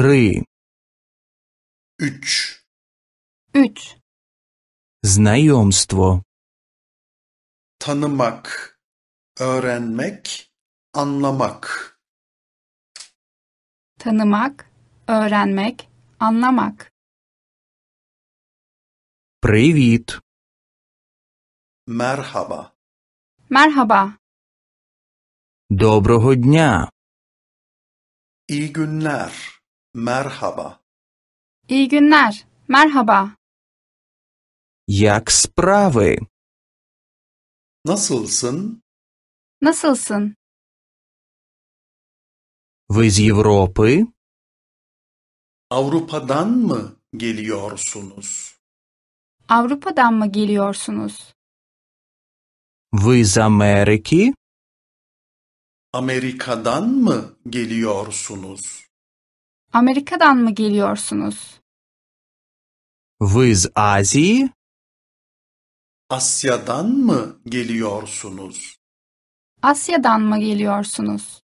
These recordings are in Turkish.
Три. Üç. 3. Знайомство. Tanımak, öğrenmek, anlamak. Tanımak, öğrenmek, anlamak. Привіт. Merhaba. Merhaba, Доброго дня. İyi günler. Merhaba. iyi günler, merhaba. Як справи? Nasılsın? Nasılsın? Ви з Європи? Avrupa'dan mı geliyorsunuz? Avrupa'dan mı geliyorsunuz? Ви з Америки? Amerika'dan mı geliyorsunuz? Amerika'dan mı geliyorsunuz? Ви з Азії? Asya'dan mı geliyorsunuz? Asya'dan mı geliyorsunuz?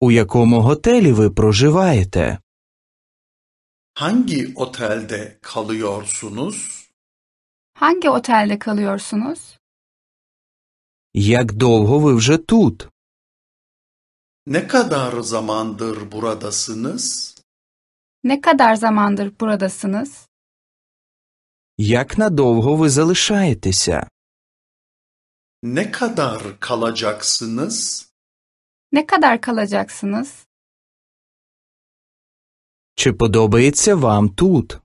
У якому готелі ви проживаєте? Hangi otelde kalıyorsunuz? Hangi otelde kalıyorsunuz? Як довго ви вже тут? Ne kadar zamandır buradasınız? Ne kadar zamandır buradasınız? Як надовго ви залишаєтеся? Ne kadar kalacaksınız? Ne kadar kalacaksınız? Чи подобається вам тут?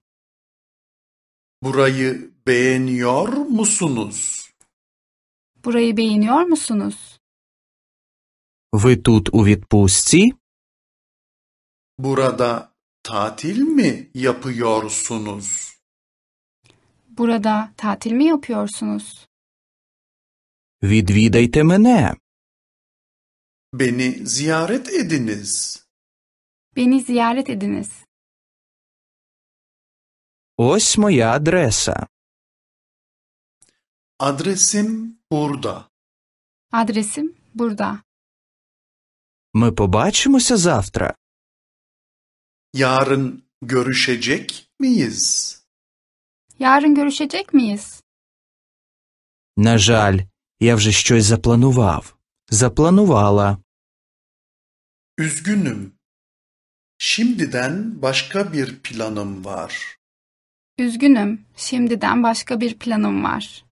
Burayı beğeniyor musunuz? Burayı beğeniyor musunuz? Ви тут у відпустці? Burada tatil mi yapıyorsunuz? Burada tatil mi yapıyorsunuz? Відвідайте мене. Beni ziyaret ediniz. Beni ziyaret ediniz. Ось моя адреса. Adresim burada. Adresim burada. Ми побачимося завтра. Yarın görüşecek miyiz? Yarın görüşecek miyiz? На жаль, я вже щось запланував. Запланувала. Üzgünüm. Şimdiden başka bir planım var. Üzgünüm. Şimdiden başka bir planım var.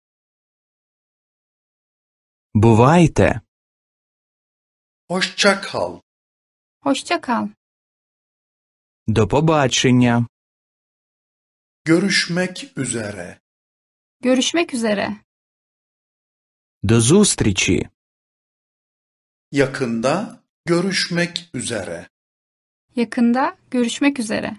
Бувайте. Hoşça kal. Hoşça kal. До побачення. Görüşmek üzere. Görüşmek üzere. До зустрічі. Yakında görüşmek üzere. Yakında görüşmek üzere.